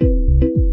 Música